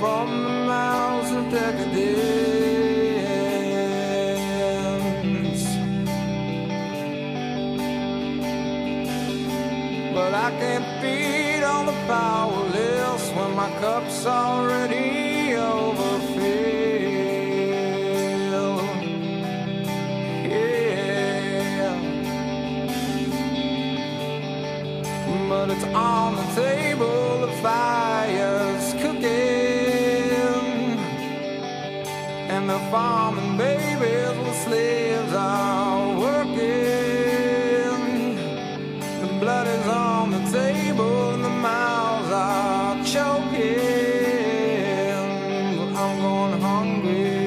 from the mouths of decadence. But I can't feed on the powerless when my cup's already overfilled. Yeah. But it's on the table. and the farming babies were slaves are working. The blood is on the table and the mouths are choking. I'm going hungry.